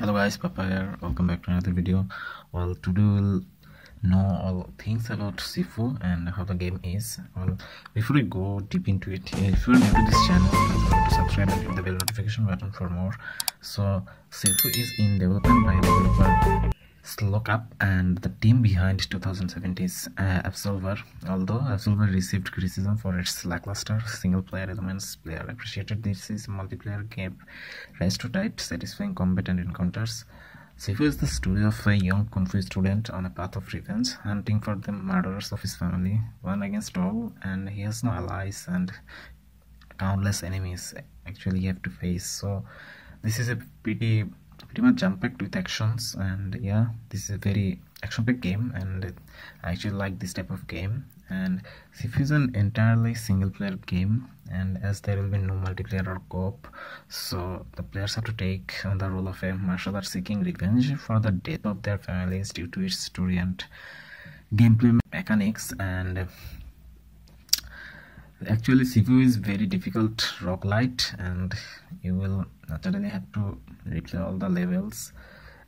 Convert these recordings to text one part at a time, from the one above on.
hello guys. pappa here. Welcome back to another video. Well today we'll know all things about sifu and how the game is. Well before we go deep into it if you're new to this channel don't forget to subscribe and hit the bell notification button for more. So sifu is in development by developer Sloclap and the team behind 2017's uh, Absolver. Although Absolver received criticism for its lackluster single-player elements, player appreciated this is multiplayer game race to tight, satisfying combat and encounters. Sifu is the story of a young confused student on a path of revenge, hunting for the murderers of his family, one against all, and he has no allies and countless enemies actually you have to face. So this is a pretty pretty much jump packed with actions and yeah this is a very action packed game and I actually like this type of game. And Sifu is an entirely single player game and as there will be no multiplayer or co-op so the players have to take on the role of a martial arts seeking revenge for the death of their families due to its story and gameplay mechanics. And actually Sifu is very difficult roguelite and you will naturally have to replay all the levels.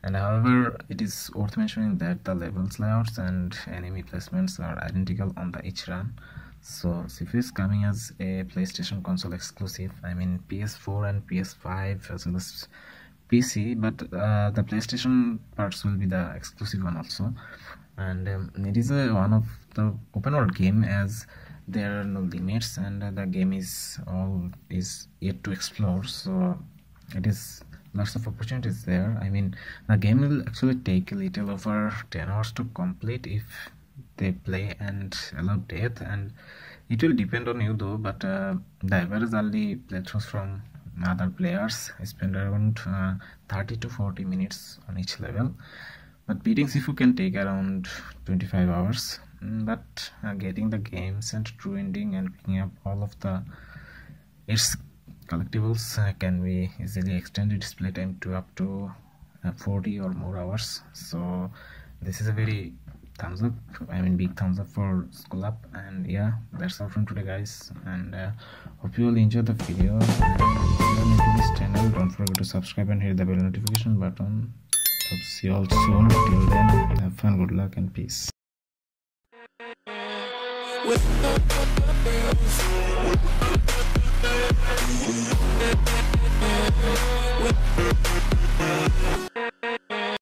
And however it is worth mentioning that the levels layouts and enemy placements are identical on the each run. So Sifu is coming as a PlayStation console exclusive. I mean PS4 and PS5 as well as PC but uh, the PlayStation parts will be the exclusive one also. And um, it is a, one of the open world game as there are no limits and the game is all is yet to explore. So it is lots of opportunities there. I mean the game will actually take a little over 10 hours to complete if they play and allow death and it will depend on you though but uh, the average early playthroughs from other players spend around uh, 30 to 40 minutes on each level. But beating sifu can take around 25 hours. Mm, but uh, getting the games and true ending and picking up all of the its collectibles uh, can be easily extended display time to up to uh, 40 or more hours? So this is a very thumbs up i mean big thumbs up for Sloclap and yeah that's all from today guys. And uh, hope you all enjoyed the video. And if new to this channel don't forget to subscribe and hit the bell notification button. Hope see you all soon. Till then have fun good luck and peace